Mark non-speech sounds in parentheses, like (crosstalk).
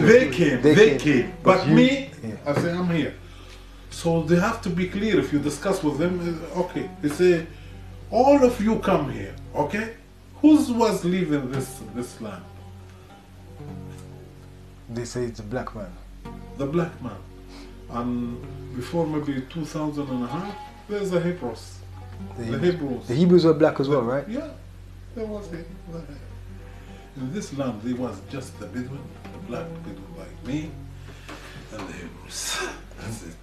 They came, they, They came. came. But, But you- me, yeah. I say I'm here. So they have to be clear if you discuss with them. Okay, they say, all of you come here. Okay, who's was leaving this this land? They say it's a black man. The black man. And before maybe 2000 and a half, there's the Hebrews. The, The Hebrews. Hebrews. The Hebrews were black as well, right? Yeah, there was a, in this land there was just the Bedouin, the black people like me, and the Hebrews. (laughs) That's it.